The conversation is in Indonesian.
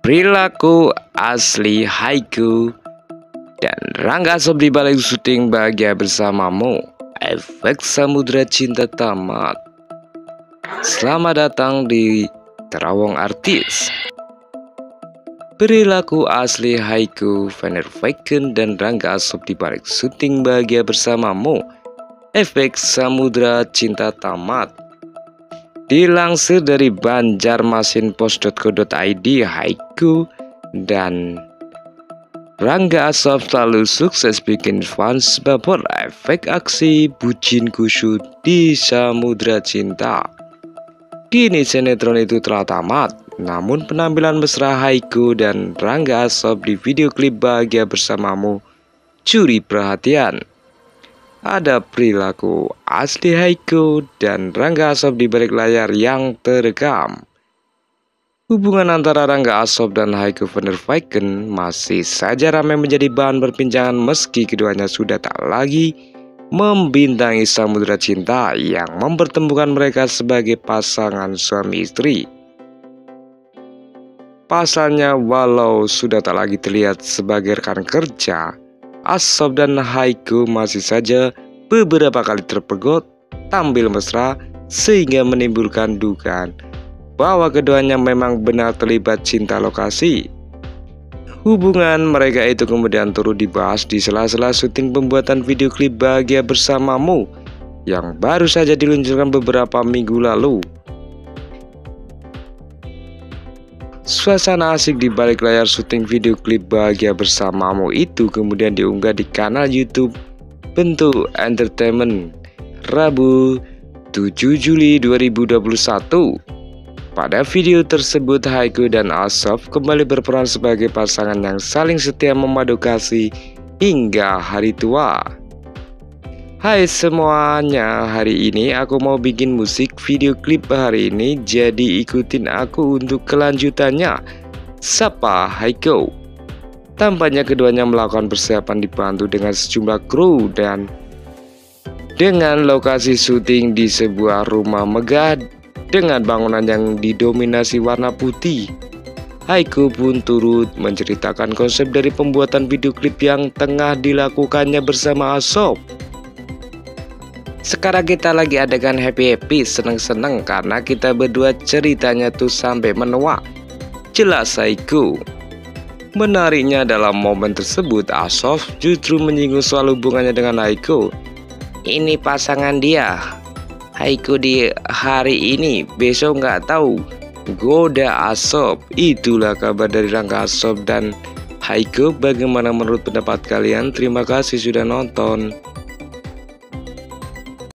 Perilaku asli haiku dan Rangga Sob di balik syuting bahagia bersamamu Efek Samudra Cinta Tamat. Selamat datang di Terawang Artis. Perilaku asli haiku Vanner Viken dan Rangga Sob di balik syuting bahagia bersamamu Efek Samudra Cinta Tamat Dilansir dari banjarmasinpost.co.id Haiku dan Rangga Asaf selalu sukses bikin fans baper efek aksi bucin kusut di Samudra Cinta. Kini sinetron itu telah tamat, namun penampilan mesra Haiku dan Rangga Asaf di video klip bahagia bersamamu curi perhatian ada perilaku asli Haiko dan Rangga Asob di balik layar yang terekam. Hubungan antara Rangga Asob dan Haiko van der Vijken masih saja ramai menjadi bahan perbincangan meski keduanya sudah tak lagi membintangi samudera cinta yang mempertemukan mereka sebagai pasangan suami istri. Pasalnya walau sudah tak lagi terlihat sebagai rekan kerja, Asob dan Haiku masih saja beberapa kali terpegot tampil mesra sehingga menimbulkan dugaan bahwa keduanya memang benar terlibat cinta lokasi. Hubungan mereka itu kemudian turut dibahas di sela-sela syuting pembuatan video klip Bahagia Bersamamu yang baru saja diluncurkan beberapa minggu lalu. Suasana asik di balik layar syuting video klip Bahagia Bersamamu itu kemudian diunggah di kanal YouTube Bentuk Entertainment Rabu 7 Juli 2021. Pada video tersebut Haiku dan Asaf kembali berperan sebagai pasangan yang saling setia memadu kasih hingga hari tua. Hai semuanya, hari ini aku mau bikin musik video klip hari ini Jadi ikutin aku untuk kelanjutannya Sapa Haiko Tampaknya keduanya melakukan persiapan dibantu dengan sejumlah kru dan dengan lokasi syuting di sebuah rumah megah dengan bangunan yang didominasi warna putih. Haiko pun turut menceritakan konsep dari pembuatan video klip yang tengah dilakukannya bersama Asop. Sekarang kita lagi adegan happy-happy, seneng-seneng karena kita berdua ceritanya tuh sampai menua. Jelas Saiku. Menariknya dalam momen tersebut, Asof justru menyinggung soal hubungannya dengan Aiko. Ini pasangan dia. Aiko di hari ini, besok nggak tahu. Goda Asof, itulah kabar dari Rangga Asof dan Haiko. Bagaimana menurut pendapat kalian? Terima kasih sudah nonton.